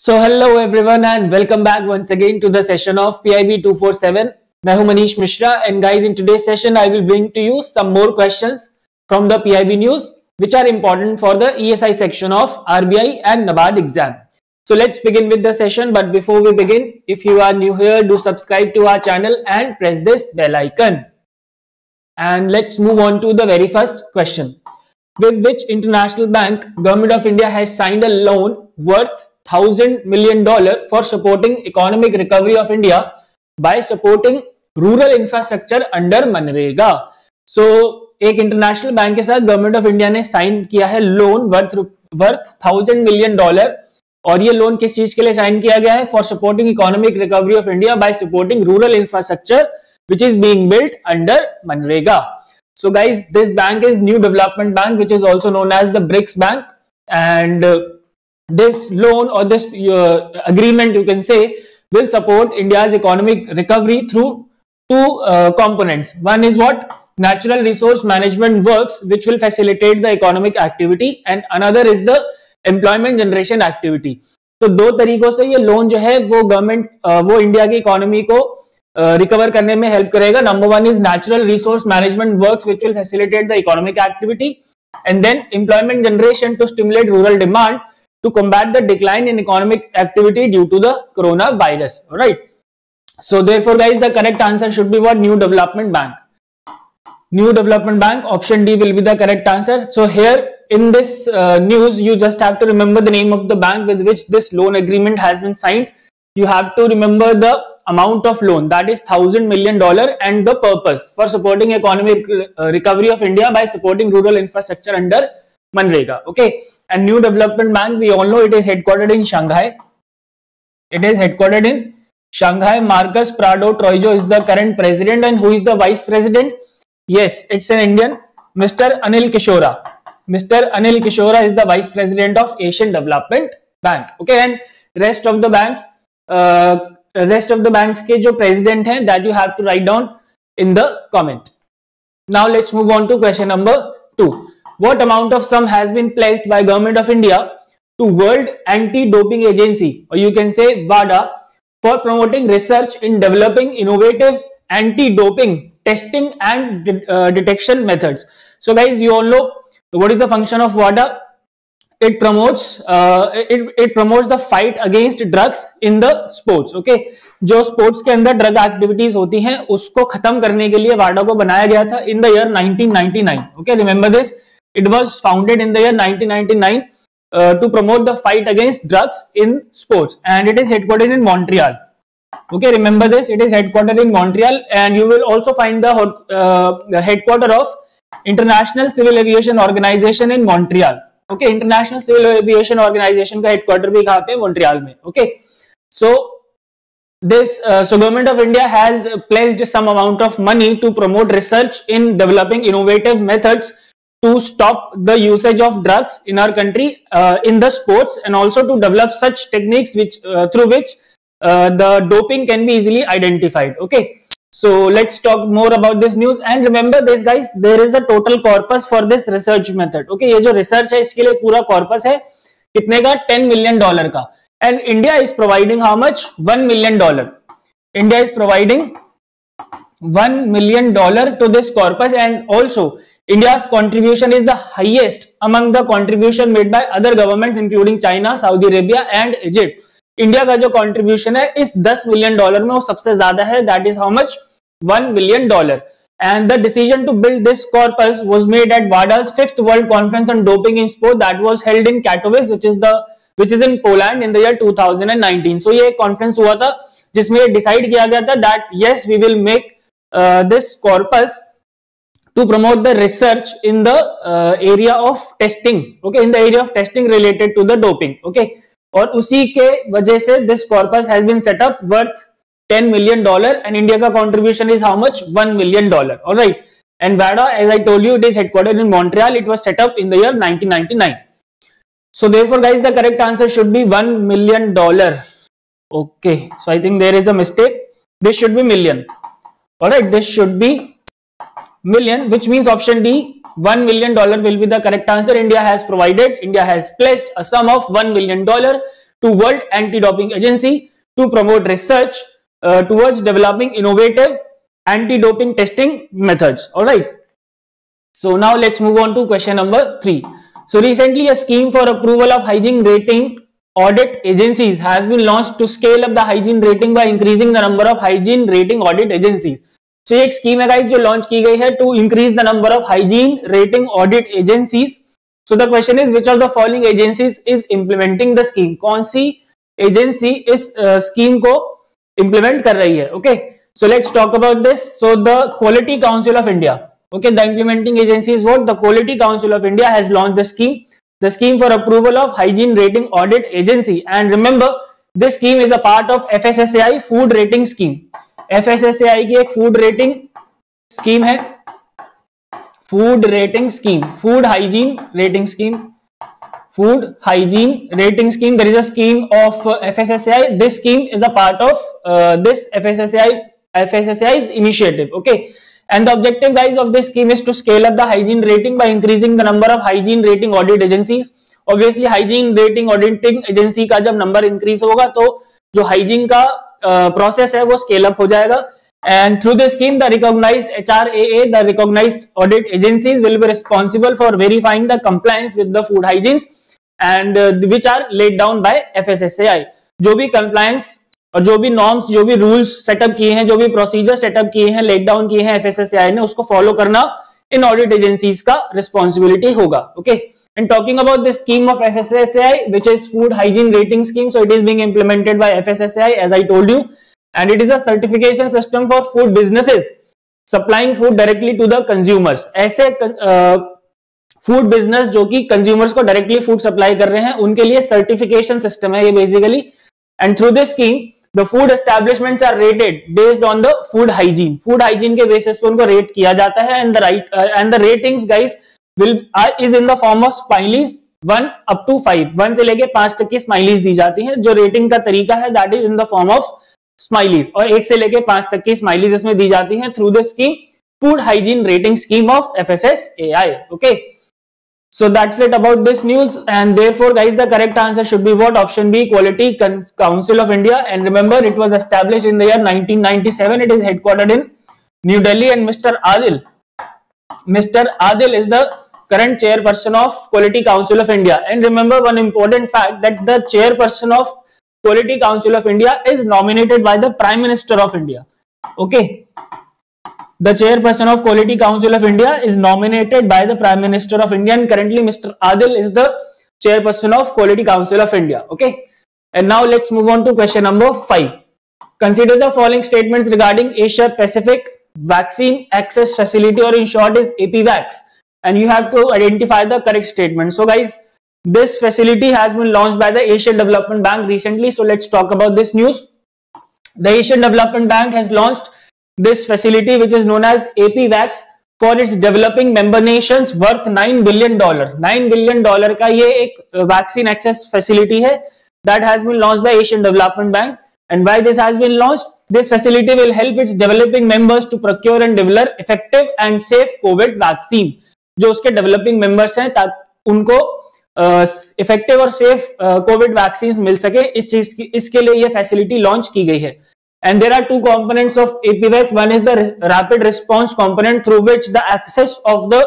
So hello everyone and welcome back once again to the session of PIB 247 मैं हूं Mishra and guys in today's session I will bring to you some more questions from the PIB news which are important for the ESI section of RBI and NABARD exam. So let's begin with the session. But before we begin, if you are new here, do subscribe to our channel and press this bell icon. And let's move on to the very first question. With which international bank government of India has signed a loan worth thousand million dollar for supporting economic recovery of India by supporting rural infrastructure under MNREGA सो एक international bank के साथ government of India ने sign किया है loan worth worth thousand million dollar और ये loan किस चीज़ के लिए साइन किया गया है for supporting economic recovery of India by supporting rural infrastructure is being built under Manrega. So guys, this bank is New Development Bank, which is also known as the BRICS Bank. And uh, this loan or this uh, agreement you can say will support india's economic recovery through two uh, components one is what natural resource management works which will facilitate the economic activity and another is the employment generation activity तो दो तरीकों से ये loan जो है वो government वो India की इकोनॉमी को रिकवर करने में हेल्प करेगा number one is natural resource management works which will facilitate the economic activity and then employment generation to stimulate rural demand to combat the decline in economic activity due to the coronavirus. All right. So therefore, guys, the correct answer should be what? New Development Bank. New Development Bank. Option D will be the correct answer. So here in this uh, news, you just have to remember the name of the bank with which this loan agreement has been signed. You have to remember the amount of loan that is thousand million dollar and the purpose for supporting economic uh, recovery of India by supporting rural infrastructure under Manrega. Okay. And New Development Bank, we all know it is headquartered in Shanghai. It is headquartered in Shanghai. Marcos Prado Troyjo is the current president and who is the vice president? Yes, it's an Indian, Mr. Anil Kishora. Mr. Anil Kishora is the vice president of Asian Development Bank. Okay, and rest of the banks, uh, rest of the banks ke jo president hai, that you have to write down in the comment. Now let's move on to question number two what amount of sum has been pledged by government of India to World Anti-Doping Agency or you can say WADA for promoting research in developing innovative anti-doping testing and de uh, detection methods. So guys, you all know what is the function of WADA? It promotes uh, it, it promotes the fight against drugs in the sports. Okay, जो sports के अंदर drug activities होती हैं उसको खत्म करने के लिए वाडा को बनाया गया था in the year 1999 okay remember this It was founded in the year 1999 uh, to promote the fight against drugs in sports and it is headquartered in Montreal. Okay, remember this, it is headquartered in Montreal and you will also find the, uh, the headquarter of International Civil Aviation Organization in Montreal. Okay, International Civil Aviation Organization का headquarter भी कहाँ पे Montreal में. Okay, so this uh, so government of india has pledged some amount of money to promote research in developing innovative methods to stop the usage of drugs in our country uh, in the sports and also to develop such techniques which uh, through which uh, the doping can be easily identified. Okay? So let's talk more about this news. And remember this guys there is a total corpus for this research method. Okay? ye jo research hai iske liye pura corpus hai kitne ka 10 million dollar ka and india is providing how much? 1 million dollar. India is providing 1 million dollar to this corpus. And also India's contribution is the highest among the contribution made by other governments including China, Saudi Arabia and Egypt. India का जो contribution है इस 10 million dollar में वो सबसे ज़्यादा है that is how much 1 million dollar and the decision to build this corpus was made at WADA's fifth World Conference on Doping in Sport that was held in Katowice, which is the which is in Poland in the year 2019. So ये conference हुआ था जिसमें ये decide किया गया था that yes we will make uh, this corpus to promote the research in the uh, area of testing okay in the area of testing related to the doping okay और उसी के वजह से this corpus has been set up worth 10 million dollar and India का contribution is how much 1 million dollar all right and WADA as I told you it is headquartered in Montreal it was set up in the year 1999 so therefore guys the correct answer should be 1 million dollar okay so I think there is a mistake this should be million all right this should be million, which means option D, $1 million will be the correct answer. India has provided, India has pledged a sum of $1 million to World Anti-Doping Agency to promote research uh, towards developing innovative anti-doping testing methods. All right. So now let's move on to question number three. So recently a scheme for approval of hygiene rating audit agencies has been launched to scale up the hygiene rating by increasing the number of hygiene rating audit agencies. So एक scheme है जो launch की गई है to increase the number of hygiene rating audit agency so the question is which of the following agencies is implementing the scheme कौन सी agency इस scheme uh, को इंप्लीमेंट कर रही है? Okay so let's talk about this so the quality council of India okay the implementing agency is what the quality council of India has launch the scheme the scheme for approval of hygiene rating audit agency and remember this scheme is a part of F S S I food rating scheme FSSAI की एक food rating scheme है food rating scheme, food hygiene rating scheme, food hygiene rating scheme. There is a scheme of uh, FSSAI. This scheme is a part of uh, this FSSAI FSSAI's initiative. Okay. And the objective guys of this scheme is to scale up the hygiene rating by increasing the number of hygiene rating audit agencies. Obviously hygiene rating auditing agency का जब number increase होगा तो जो hygiene का process है, वो scale up हो जाएगा and through the scheme the recognise H R A the recognise audit agencies will be responsible for verifying the compliance with the food hygiene and which are laid down by F जो भी compliance और जो भी norms जो भी rules setup किए हैं, जो भी प्रोसीजर सेटअप किए हैं लेट डाउन किए हैं एफएसएसएआई ने, उसको फॉलो करना इन ऑडिट एजेंसीज का रिस्पॉन्सिबिलिटी होगा okay okay? And talking about the scheme of FSSAI which is food hygiene rating scheme so it is being implemented by FSSAI as I told you and it is a certification system for food businesses supplying food directly to the consumers ऐसे food uh, business जो कि consumers को directly food supply कर रहे हैं उनके लिए certification system है ये basically and through this scheme the food establishments are rated based on the food hygiene food hygiene के बेसिस पे उनको रेट किया जाता है and the right and the ratings guys will is in the form of smileys one up to five one से लेके पाँच तक की स्माइलीज दी जाती है, जो रेटिंग का तरीका है that is in the form of smileys और एक से लेके पाँच तक की स्माइलीज इसमें दी जाती है through the scheme food hygiene rating scheme of F S S A I okay so that's it about this news and therefore guys the correct answer should be what option B quality council of India and remember it was establish in the nineteen ninety seven it is headquarter in new Delhi and mister Adil mister Adil is the current chairperson of Quality Council of India and remember one important fact that the chairperson of Quality Council of India is nominated by the Prime Minister of India okay the chairperson of Quality Council of India is nominated by the Prime Minister of India and currently Mr. Adil is the chairperson of Quality Council of India. Okay. And now let's move on to question number 5. Consider the following statements regarding Asia Pacific Vaccine Access Facility or in short is APVAX And you have to identify the correct statement. So guys, this facility has been launched by the Asian Development Bank recently. So let's talk about this news. The Asian Development Bank has launched this facility which is known as APVAX for its developing member nations worth 9 billion dollar 9 billion dollar का ये एक vaccine access facility है that has been launched by Asian Development Bank and why this has been launched this facility will help its developing members to procure and develop effective and safe COVID vaccine जो उसके developing members हैं ताकि उनको effective और safe Covid vaccine मिल सके। इस चीज़ की, इसके लिए यह फैसिलिटी लॉन्च की गई है। And there are two component of APVAX one is the rapid response component through which the access of the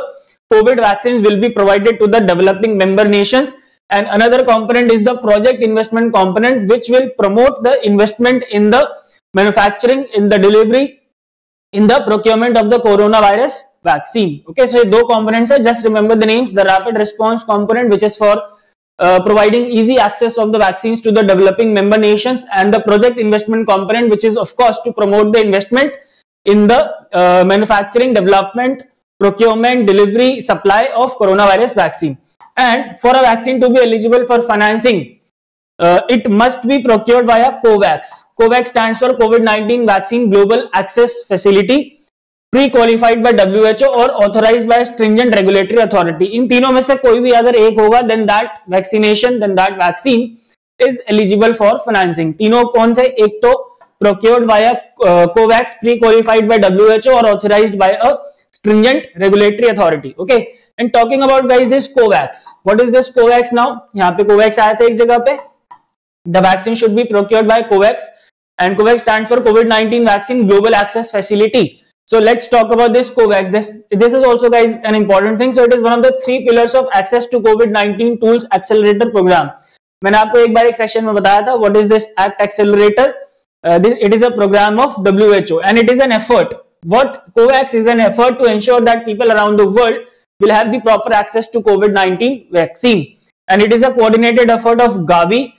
COVID vaccine will be provided to the developing member nation and another component is the project investment component which will promote the investment in the manufacturing in the delivery in the procurement of the coronavirus vaccine. Okay, so two components are just remember the names. The rapid response component, which is for uh, providing easy access of the vaccines to the developing member nations and the project investment component which is of course to promote the investment in the uh, manufacturing development procurement delivery supply of coronavirus vaccine and for a vaccine to be eligible for financing it must be procured by COVAX COVAX stand for COVID 19 vaccine global access facility pre qualified by O और authorise by stringent regulatory authority इन तीनों में से कोई भी अगर एक होगा then that vaccination then that vaccine is eligible for financing तीनों कौन से? एक तो procured by COVAX pre qualified by WHO और authorise by a stringent regulatory authority okay and talking about guys this COVAX what is this COVAX now यहाँ पे Covax आया था एक जगह पे। The vaccine should be procured by COVAX and COVAX stands for COVID-19 Vaccine Global Access Facility. So let's talk about this COVAX. This, this is also guys an important thing. So it is one of the three pillars of access to COVID-19 tools accelerator program. मैंने आपको एक बार एक session में बताया था what is this act accelerator it is a program of WHO and it is an effort. What COVAX is an effort to ensure that people around the world will have the proper access to COVID-19 vaccine. And it is a coordinated effort of Gavi.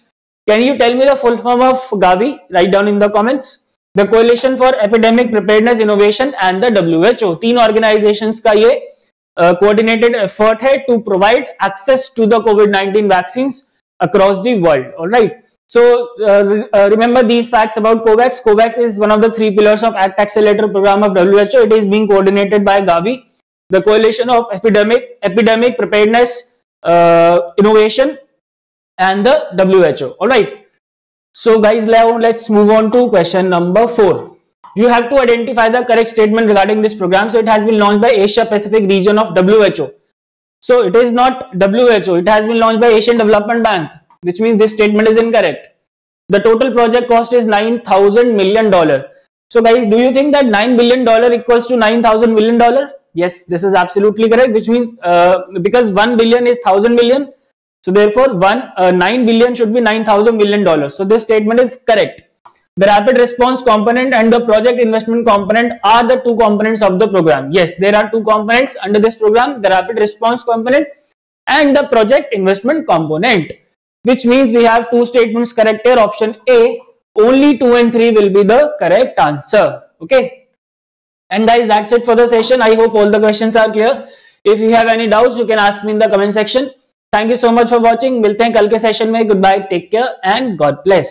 Can you tell me the full form of Gavi? Write down in the comments. The Coalition for Epidemic Preparedness Innovation and the WHO. तीन organizations का ये uh, coordinated effort है to provide access to the COVID-19 vaccines across the world. All right. So uh, uh, remember these facts about COVAX. COVAX is one of the three pillars of ACT Accelerator program of WHO. It is being coordinated by Gavi, the Coalition of Epidemic Epidemic Preparedness uh, Innovation, and the WHO. All right. So guys, let's move on to question number four. You have to identify the correct statement regarding this program. So it has been launched by Asia Pacific region of WHO. So it is not WHO. It has been launched by Asian Development Bank, which means this statement is incorrect. The total project cost is $9,000 million. So guys, do you think that $9 billion equals to $9,000 million? Yes, this is absolutely correct, which means uh, because 1 billion is 1000 million. So therefore, one uh, 9 billion should be 9,000 million dollars. So this statement is correct. The rapid response component and the project investment component are the two components of the program. Yes, there are two components under this program, the rapid response component and the project investment component, which means we have two statements correct here. Option A, only 2 and 3 will be the correct answer. Okay. And guys, that's it for the session. I hope all the questions are clear. If you have any doubts, you can ask me in the comment section. Thank you so much for watching मिलते हैं कल के session में good bye take care and God bless